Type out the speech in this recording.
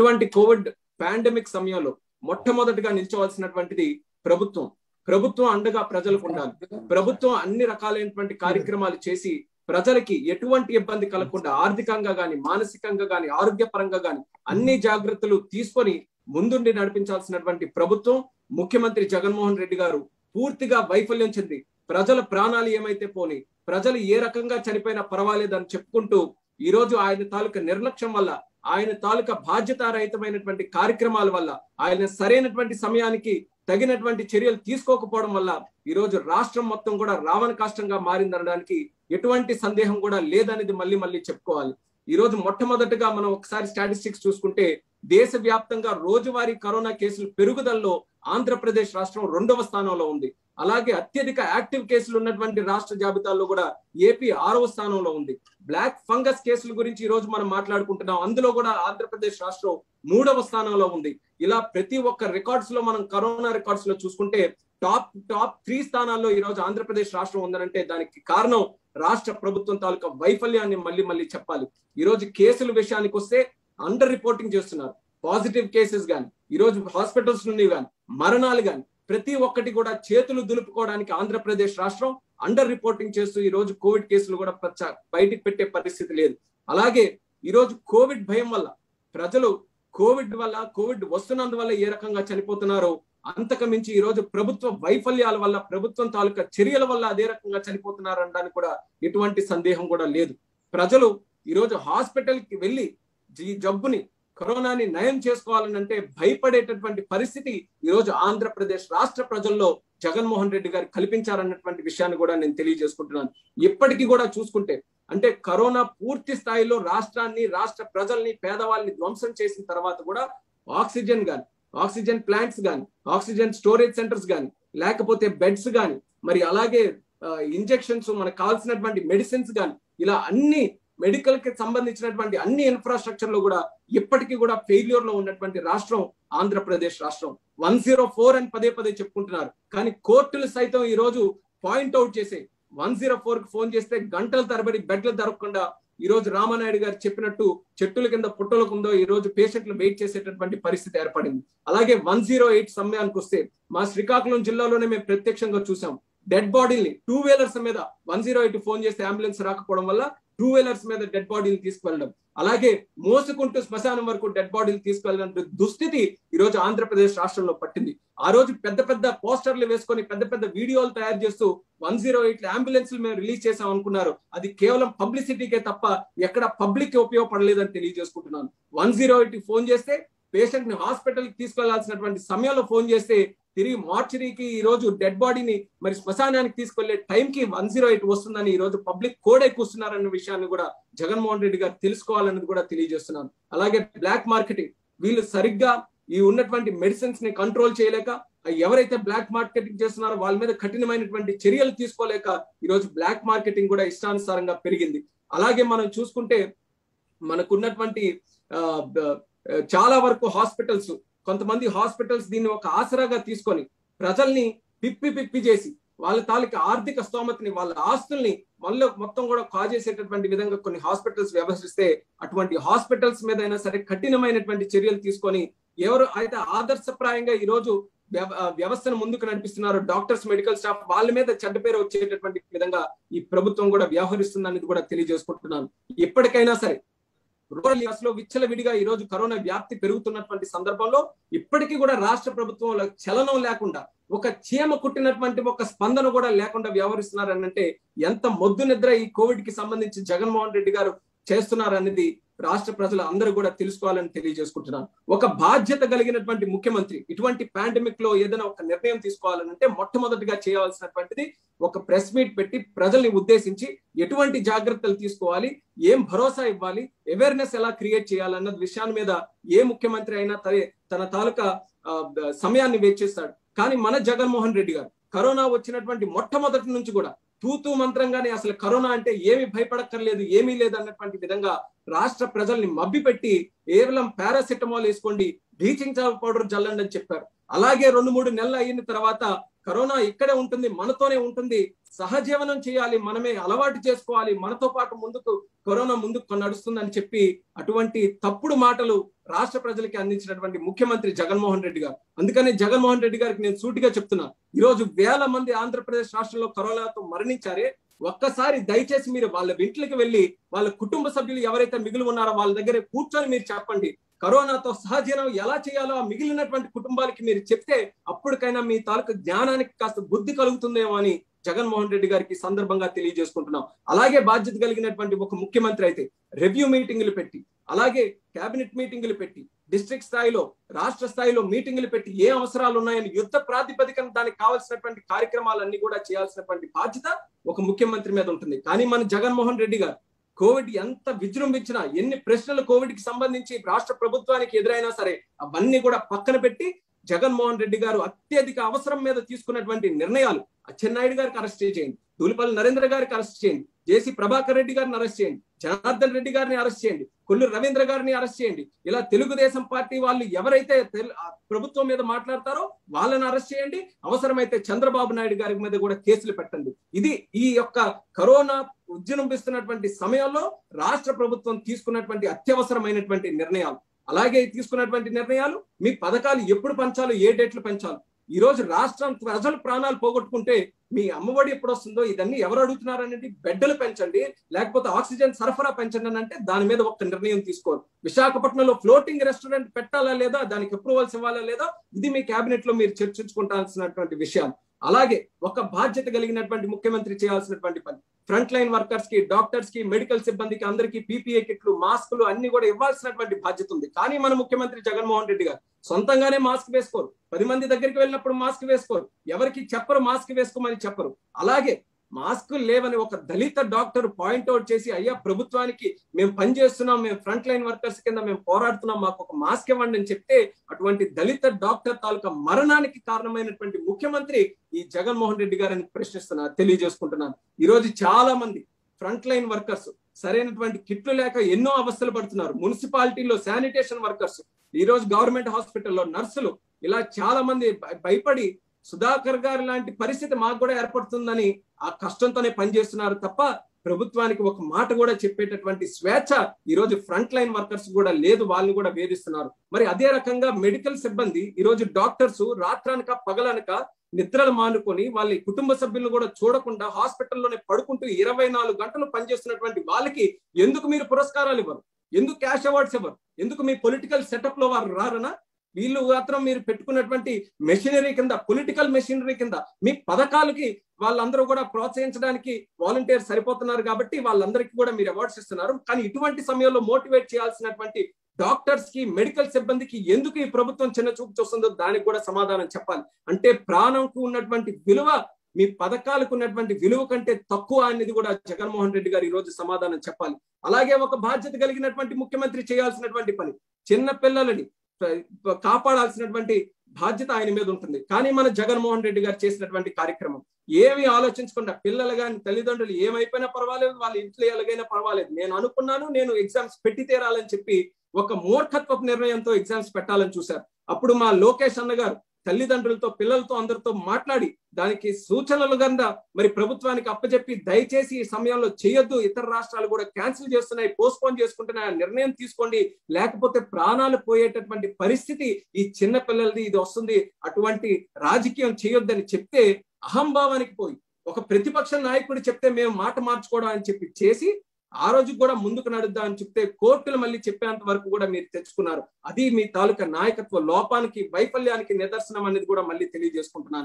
ఇటువంటి Covid pandemic సమయంలో మొట్టమొదటిగా నిల్చోవలసినటువంటిది ప్రభుత్వం. ప్రభుత్వం అండగా ప్రజలకు ఉండాలి. ప్రభుత్వం అన్ని రకాలైనటువంటి కార్యక్రమాలు చేసి ప్రజలకి ఎటువంటి ఇబ్బంది కలగకుండా ఆర్థికంగా గాని మానసికంగా గాని ఆరోగ్యపరంగా గాని అన్ని జాగ్రత్తలు తీసుకొని ముందుండి నడిపించాల్సినటువంటి ప్రభుత్వం ముఖ్యమంత్రి జగన్మోహన్ రెడ్డి గారు పూర్తిగా వైఫల్యం చెంది ప్రజల ప్రాణాలు ఏమైతే పోని ప్రజలు ఏ రకంగా చనిపోయినా పర్వాలేదని చెప్పుకుంటూ ఈ రోజు ఆయన తాలూకా నిర్లక్ష్యం వల్ల ఆయన తాలూకా బాధ్యతారహితమైనటువంటి కార్యక్రమాల వల్ల ఆయన సరైనటువంటి సమయానికి తగినటువంటి చర్యలు తీసుకోకపోవడం వల్ల ఈ రోజు రాష్ట్రం మొత్తం కూడా రావణ కాష్టంగా మారిందనడానికి ఎటువంటి సందేహం కూడా లేదనేది మళ్ళీ మళ్ళీ చెప్పుకోవాలి. ఈ రోజు మొట్టమొదటిగా మనం ఒకసారి స్టాటిస్టిక్స్ చూసుకుంటే దేశ వ్యాప్తంగా రోజువారీ కరోనా కేసులు పెరుగుదలలో ఆంధ్రప్రదేశ్ రాష్ట్రం రెండవ స్థానంలో ఉంది. అలాగే అత్యధిక యాక్టివ్ కేసులు ఉన్నటువంటి రాష్ట్ర జాబితాలో కూడా ఏపీ ఆరవ స్థానంలో ఉంది. బ్లాక్ ఫంగస్ కేసుల గురించి ఈ రోజు మనం మాట్లాడుకుంటున్నాం. అందులో కూడా ఆంధ్రప్రదేశ్ రాష్ట్రం మూడవ స్థానంలో ఉంది. ఇలా ప్రతి ఒక్క రికార్డ్స్లో మనం కరోనా రికార్డ్స్లో చూసుకుంటే టాప్ టాప్ త్రీ స్థానాల్లో ఈ రోజు ఆంధ్రప్రదేశ్ రాష్ట్రం ఉందనంటే దానికి కారణం రాష్ట్ర ప్రభుత్వం తాలూకా వైఫల్యాన్ని మళ్ళీ మళ్ళీ చెప్పాలి. ఈ రోజు కేసుల విషయానికి వస్తే అండర్ రిపోర్టింగ్ చేస్తున్నారు. పాజిటివ్ కేసెస్ గాని ఈ రోజు హాస్పిటల్స్ నుండి కానీ మరణాలు గాని ప్రతి ఒక్కటి కూడా చేతులు దులుపుకోవడానికి ఆంధ్రప్రదేశ్ రాష్ట్రం అండర్ రిపోర్టింగ్ చేస్తూ ఈ రోజు కోవిడ్ కేసులు కూడా బయటికి పెట్టే పరిస్థితి లేదు. అలాగే ఈ రోజు కోవిడ్ భయం వల్ల ప్రజలు కోవిడ్ వల్ల కోవిడ్ వస్తున్నందువల్ల ఏ రకంగా చనిపోతున్నారో అంతకు మించి ఈ రోజు ప్రభుత్వ వైఫల్యాల వల్ల ప్రభుత్వం తాలూకా చర్యల వల్ల అదే రకంగా చనిపోతున్నారు అనడానికి కూడా ఎటువంటి సందేహం కూడా లేదు. ప్రజలు ఈ రోజు హాస్పిటల్కి వెళ్ళి జబ్బుని కరోనాని నయం చేసుకోవాలని అంటే భయపడేటటువంటి పరిస్థితి ఈ రోజు ఆంధ్రప్రదేశ్ రాష్ట్ర ప్రజల్లో జగన్మోహన్ రెడ్డి గారు కల్పించారన్నటువంటి విషయాన్ని కూడా నేను తెలియజేసుకుంటున్నాను. ఇప్పటికీ కూడా చూసుకుంటే అంటే కరోనా పూర్తి స్థాయిలో రాష్ట్రాన్ని రాష్ట్ర ప్రజల్ని పేదవాళ్ళని ధ్వంసం చేసిన తర్వాత కూడా ఆక్సిజన్ గాని ఆక్సిజన్ ప్లాంట్స్ గాని ఆక్సిజన్ స్టోరేజ్ సెంటర్స్ గాని లేకపోతే బెడ్స్ గాని మరి అలాగే ఇంజెక్షన్స్ మనకు కావాల్సినటువంటి మెడిసిన్స్ గాని ఇలా అన్ని మెడికల్కి సంబంధించినటువంటి అన్ని ఇన్ఫ్రాస్ట్రక్చర్లో కూడా ఇప్పటికీ కూడా ఫెయిల్యూర్లో ఉన్నటువంటి రాష్ట్రం ఆంధ్రప్రదేశ్ రాష్ట్రం. వన్ జీరో ఫోర్ అని పదే పదే చెప్పుకుంటున్నారు. కానీ కోర్టులు సైతం ఈ రోజు పాయింట్ అవుట్ చేసే వన్ జీరో ఫోర్కి ఫోన్ చేస్తే గంటల తరబడి బెడ్లు దొరకకుండా ఈ రోజు రామానాయుడు గారు చెప్పినట్టు చెట్టుల కింద పుట్టలకు ఉందో ఈ రోజు పేషెంట్లు వెయిట్ చేసేటటువంటి పరిస్థితి ఏర్పడింది. అలాగే వన్ జీరో ఎయిట్ సమయానికి వస్తే మా శ్రీకాకుళం జిల్లాలోనే మేము ప్రత్యక్షంగా చూసాం డెడ్ బాడీని టూ వీలర్స్ మీద వన్ జీరో ఎయిట్ ఫోన్ చేస్తే అంబులెన్స్ రాకపోవడం వల్ల టూ వీలర్స్ మీద డెడ్ బాడీలు తీసుకువెళ్ళడం అలాగే మోసుకుంటూ శ్మశానం వరకు డెడ్ బాడీలు తీసుకువెళ్ళడం దుస్థితి ఈ రోజు ఆంధ్రప్రదేశ్ రాష్ట్రంలో పట్టింది. ఆ రోజు పెద్ద పెద్ద పోస్టర్లు వేసుకొని పెద్ద పెద్ద వీడియోలు తయారు చేస్తూ వన్ జీరో ఎయిట్ అంబులెన్స్ మేము రిలీజ్ చేసాం అనుకున్నారు. అది కేవలం పబ్లిసిటీకే తప్ప ఎక్కడ పబ్లిక్ ఉపయోగపడలేదని తెలియజేసుకుంటున్నాను. వన్ జీరో ఎయిట్ ఫోన్ చేస్తే పేషెంట్ని హాస్పిటల్కి తీసుకెళ్ళాల్సినటువంటి సమయంలో ఫోన్ చేస్తే తిరిగి మార్చరీకి ఈ రోజు డెడ్ బాడీని మరి శ్మశానానికి తీసుకెళ్ళే టైంకి వన్ జీరో ఎయిట్ వస్తుందని ఈ రోజు పబ్లిక్ కోడ్ ఎక్కుస్తున్నారన్న విషయాన్ని కూడా జగన్మోహన్ రెడ్డి గారు తెలుసుకోవాలన్నది కూడా తెలియజేస్తున్నాను. అలాగే బ్లాక్ మార్కెటింగ్ వీళ్ళు సరిగ్గా ఈ ఉన్నటువంటి మెడిసిన్స్ని కంట్రోల్ చేయలేక ఎవరైతే బ్లాక్ మార్కెటింగ్ చేస్తున్నారో వాళ్ళ మీద కఠినమైనటువంటి చర్యలు తీసుకోలేక ఈ రోజు బ్లాక్ మార్కెటింగ్ కూడా ఇష్టానుసారంగా పెరిగింది. అలాగే మనం చూసుకుంటే మనకున్నటువంటి చాలా వరకు హాస్పిటల్స్ కొంతమంది హాస్పిటల్స్ దీన్ని ఒక ఆసరాగా తీసుకొని ప్రజల్ని పిప్పి పిప్పి చేసి వాళ్ళ తాలూకు ఆర్థిక స్తోమతని వాళ్ళ ఆస్తుల్ని మళ్ళీ మొత్తం కూడా కాజేసేటటువంటి విధంగా కొన్ని హాస్పిటల్స్ వ్యవహరిస్తే అటువంటి హాస్పిటల్స్ మీద అయినా సరే కఠినమైనటువంటి చర్యలు తీసుకొని ఎవరు అయితే ఆదర్శప్రాయంగా ఈ రోజు వ్యవ- వ్యవస్థను ముందుకు నడిపిస్తున్నారు డాక్టర్స్ మెడికల్ స్టాఫ్ వాళ్ళ మీద చెడ్డ పేరు వచ్చేటటువంటి విధంగా ఈ ప్రభుత్వం కూడా వ్యవహరిస్తుందనేది కూడా తెలియజేసుకుంటున్నాను. ఎప్పటికైనా సరే రూరల్ ఏరియాస్లో విచ్చలవిడిగా ఈ రోజు కరోనా వ్యాప్తి పెరుగుతున్నటువంటి సందర్భంలో ఇప్పటికీ కూడా రాష్ట్ర ప్రభుత్వంలో చలనం లేకుండా ఒక చీమ కుట్టినటువంటి ఒక స్పందన కూడా లేకుండా వ్యవహరిస్తున్నారు అంటే ఎంత మొద్దు నిద్ర ఈ కోవిడ్కి సంబంధించి జగన్మోహన్ రెడ్డి గారు చేస్తున్నారనేది రాష్ట్ర ప్రజలు అందరూ కూడా తెలుసుకోవాలని తెలియజేసుకుంటున్నాను. ఒక బాధ్యత కలిగినటువంటి ముఖ్యమంత్రి ఇటువంటి పాండమిక్లో ఏదైనా ఒక నిర్ణయం తీసుకోవాలనంటే మొట్టమొదటిగా చేయవలసినటువంటిది ఒక ప్రెస్ మీట్ పెట్టి ప్రజల్ని ఉద్దేశించి ఎటువంటి జాగ్రత్తలు తీసుకోవాలి ఏం భరోసా ఇవ్వాలి అవేర్నెస్ ఎలా క్రియేట్ చేయాలన్న విషయాన్ని మీద ఏ ముఖ్యమంత్రి అయినా తన తన తాలూకా సమయాన్ని వేచేస్తాడు కానీ మన జగన్మోహన్ రెడ్డి గారు కరోనా వచ్చినటువంటి మొట్టమొదటి నుంచి కూడా తూతూ మంత్రంగానే అసలు కరోనా అంటే ఏమి భయపడక్కర్లేదు ఏమీ లేదు అన్నటువంటి విధంగా రాష్ట్ర ప్రజల్ని మబ్బిపెట్టి కేవలం పారాసిటమాల్ వేసుకోండి బ్లీచింగ్ పౌడర్ జల్లండి అని చెప్పారు. అలాగే రెండు మూడు నెలలు అయిన తర్వాత కరోనా ఇక్కడే ఉంటుంది మనతోనే ఉంటుంది. సహజీవనం చేయాలి మనమే అలవాటు చేసుకోవాలి. మనతో పాటు ముందుకు కరోనా ముందుకు నడుస్తుందని చెప్పి అటువంటి తప్పుడు మాటలు రాష్ట్ర ప్రజలకి అందించినటువంటి ముఖ్యమంత్రి జగన్మోహన్ రెడ్డి గారు. అందుకని జగన్మోహన్ రెడ్డి గారికి నేను సూటిగా చెప్తున్నా ఈ రోజు వేల మంది ఆంధ్రప్రదేశ్ రాష్ట్రంలో కరోనాతో మరణించారే. ఒక్కసారి దయచేసి మీరు వాళ్ళ ఇంట్లోకి వెళ్ళి వాళ్ళ కుటుంబ సభ్యులు ఎవరైతే మిగిలి ఉన్నారో వాళ్ళ దగ్గర కూర్చొని మీరు చెప్పండి. కరోనాతో సహజీవనం ఎలా చేయాలో ఆ మిగిలినటువంటి కుటుంబాలకి మీరు చెప్తే అప్పటికైనా మీ తాలూకు జ్ఞానానికి కాస్త బుద్ధి కలుగుతుందేమో అని జగన్మోహన్ రెడ్డి గారికి సందర్భంగా తెలియజేసుకుంటున్నాం. అలాగే బాధ్యత కలిగినటువంటి ఒక ముఖ్యమంత్రి అయితే రివ్యూ మీటింగులు పెట్టి అలాగే కేబినెట్ మీటింగులు పెట్టి డిస్ట్రిక్ట్ స్థాయిలో రాష్ట్ర స్థాయిలో మీటింగులు పెట్టి ఏ అవసరాలు ఉన్నాయని యుద్ధ ప్రాతిపదికన దానికి కావాల్సినటువంటి కార్యక్రమాలన్నీ కూడా చేయాల్సినటువంటి బాధ్యత ఒక ముఖ్యమంత్రి మీద ఉంటుంది. కానీ మన జగన్మోహన్ రెడ్డి గారు కోవిడ్ ఎంత విజృంభించినా ఎన్ని ప్రశ్నలు కోవిడ్కి సంబంధించి రాష్ట్ర ప్రభుత్వానికి ఎదురైనా సరే అవన్నీ కూడా పక్కన పెట్టి జగన్మోహన్ రెడ్డి గారు అత్యధిక అవసరం మీద తీసుకున్నటువంటి నిర్ణయాలు అచ్చెన్నాయుడు గారికి అరెస్ట్ చేయండి దూలిపల్లి నరేంద్ర గారికి అరెస్ట్ చేయండి జేసీ ప్రభాకర్ రెడ్డి గారిని అరెస్ట్ చేయండి జనార్దన్ రెడ్డి గారిని అరెస్ట్ చేయండి కొల్లు రవీంద్ర గారిని అరెస్ట్ చేయండి. ఇలా తెలుగుదేశం పార్టీ వాళ్ళు ఎవరైతే ప్రభుత్వం మీద మాట్లాడతారో వాళ్ళని అరెస్ట్ చేయండి. అవసరమైతే చంద్రబాబు నాయుడు గారి మీద కూడా కేసులు పెట్టండి. ఇది ఈ యొక్క కరోనా ఉద్యమిస్తున్నటువంటి సమయంలో రాష్ట్ర ప్రభుత్వం తీసుకున్నటువంటి అత్యవసరమైనటువంటి నిర్ణయాలు. అలాగే తీసుకున్నటువంటి నిర్ణయాలు మీ పథకాలు ఎప్పుడు పంచాలో ఏ డేట్లు పెంచాలి. ఈ రోజు రాష్ట్రం ప్రజలు ప్రాణాలు పోగొట్టుకుంటే మీ అమ్మఒడి ఎప్పుడు వస్తుందో ఇదన్నీ ఎవరు అడుగుతున్నారనేది బెడ్డలు పెంచండి లేకపోతే ఆక్సిజన్ సరఫరా పెంచండి అని అంటే దాని మీద ఒక నిర్ణయం తీసుకోరు. విశాఖపట్నంలో ఫ్లోటింగ్ రెస్టారెంట్ పెట్టాలా లేదా దానికి అప్రూవల్స్ ఇవ్వాలా లేదా ఇది మీ కేబినెట్లో మీరు చర్చించుకుంటాల్సినటువంటి విషయాలు. అలాగే ఒక బాధ్యత కలిగినటువంటి ముఖ్యమంత్రి చేయాల్సినటువంటి పని. ఫ్రంట్ లైన్ వర్కర్స్కి డాక్టర్స్కి మెడికల్ సిబ్బందికి అందరికీ పీపీఏ కిట్లు మాస్కులు అన్ని కూడా ఇవ్వాల్సినటువంటి బాధ్యత ఉంది. కానీ మన ముఖ్యమంత్రి జగన్మోహన్ రెడ్డి గారు సొంతంగానే మాస్క్ వేసుకోరు. పది మంది దగ్గరికి వెళ్ళినప్పుడు మాస్క్ వేసుకోరు. ఎవరికి చెప్పరు మాస్క్ వేసుకోమని చెప్పరు. అలాగే మాస్క్ లేవని ఒక దళిత డాక్టర్ పాయింట్అవుట్ చేసి అయ్యా ప్రభుత్వానికి మేము పనిచేస్తున్నాం మేము ఫ్రంట్ లైన్ వర్కర్స్ కింద మేము పోరాడుతున్నాం మాకు ఒక మాస్క్ ఇవ్వండి అని చెప్తే అటువంటి దళిత డాక్టర్ తాలూకా మరణానికి కారణమైనటువంటి ముఖ్యమంత్రి ఈ జగన్మోహన్ రెడ్డి గారిని ప్రశ్నిస్తున్నారు తెలియజేసుకుంటున్నాను. ఈ రోజు చాలా మంది ఫ్రంట్ లైన్ వర్కర్స్ సరైనటువంటి కిట్లు లేక ఎన్నో అవస్థలు పడుతున్నారు. మున్సిపాలిటీలో శానిటేషన్ వర్కర్స్ ఈ రోజు గవర్నమెంట్ హాస్పిటల్లో నర్సులు ఇలా చాలా మంది భయపడి సుధాకర్ గారు లాంటి పరిస్థితి మాకు కూడా ఏర్పడుతుందని ఆ కష్టంతోనే పనిచేస్తున్నారు తప్ప ప్రభుత్వానికి ఒక మాట కూడా చెప్పేటటువంటి స్వేచ్ఛ ఈ రోజు ఫ్రంట్ లైన్ వర్కర్స్ కూడా లేదు వాళ్ళని కూడా వేధిస్తున్నారు. మరి అదే రకంగా మెడికల్ సిబ్బంది ఈ రోజు డాక్టర్స్ రాత్రానక పగలనక నిద్రలు మానుకొని వాళ్ళ కుటుంబ సభ్యులను కూడా చూడకుండా హాస్పిటల్లోనే పడుకుంటూ ఇరవై నాలుగు గంటలు పనిచేస్తున్నటువంటి వాళ్ళకి ఎందుకు మీరు పురస్కారాలు ఇవ్వరు? ఎందుకు క్యాష్ అవార్డ్స్ ఇవ్వరు? ఎందుకు మీ పొలిటికల్ సెటప్లో వారు రారనా? వీళ్ళు మాత్రం మీరు పెట్టుకున్నటువంటి మెషినరీ కింద పొలిటికల్ మెషినరీ కింద మీ పథకాలకి వాళ్ళందరూ కూడా ప్రోత్సహించడానికి వాలంటీర్ సరిపోతున్నారు కాబట్టి వాళ్ళందరికీ కూడా మీరు అవార్డ్స్ ఇస్తున్నారు. కానీ ఇటువంటి సమయంలో మోటివేట్ చేయాల్సినటువంటి డాక్టర్స్కి మెడికల్ సిబ్బందికి ఎందుకు ఈ ప్రభుత్వం చిన్న చూపు చూస్తుందో దానికి కూడా సమాధానం చెప్పాలి. అంటే ప్రాణంకు ఉన్నటువంటి విలువ మీ పథకాలకు ఉన్నటువంటి విలువ కంటే తక్కువ అనేది కూడా జగన్మోహన్ రెడ్డి గారు ఈ రోజు సమాధానం చెప్పాలి. అలాగే ఒక బాధ్యత కలిగినటువంటి ముఖ్యమంత్రి చేయాల్సినటువంటి పని చిన్న పిల్లలని కాపాడాల్సినటువంటి బాధ్యత ఆయన మీద ఉంటుంది. కానీ మన జగన్మోహన్ రెడ్డి గారు చేసినటువంటి కార్యక్రమం ఏమి ఆలోచించకుండా పిల్లలు కానీ తల్లిదండ్రులు ఏమైపోయినా పర్వాలేదు వాళ్ళ ఇంట్లో ఎలాగైనా పర్వాలేదు. నేను అనుకున్నాను నేను ఎగ్జామ్స్ పెట్టి తీరాలని చెప్పి ఒక మూర్ఖత్వపు నిర్ణయంతో ఎగ్జామ్స్ పెట్టాలని చూశారు. అప్పుడు మా లోకేష్ అన్న గారు తల్లిదండ్రులతో పిల్లలతో అందరితో మాట్లాడి దానికి సూచనలు కింద మరి ప్రభుత్వానికి అప్పచెప్పి దయచేసి ఈ సమయంలో చేయొద్దు. ఇతర రాష్ట్రాలు కూడా క్యాన్సిల్ చేస్తున్నాయి పోస్ట్పోన్ చేసుకుంటున్నాయి నిర్ణయం తీసుకోండి. లేకపోతే ప్రాణాలు పోయేటటువంటి పరిస్థితి ఈ చిన్న పిల్లలది ఇది వస్తుంది. అటువంటి రాజకీయం చేయొద్దని చెప్తే అహంభావానికి పోయి ఒక ప్రతిపక్ష నాయకుడు చెప్తే మేము మాట మార్చుకోవడం అని చెప్పి చేసి ఆ రోజు కూడా ముందుకు నడుద్దా అని చెప్తే కోర్టులు మళ్ళీ చెప్పేంత వరకు కూడా మీరు తెచ్చుకున్నారు. అది మీ తాలూకా నాయకత్వ లోపానికి వైఫల్యానికి నిదర్శనం అనేది కూడా మళ్ళీ తెలియజేసుకుంటున్నాను.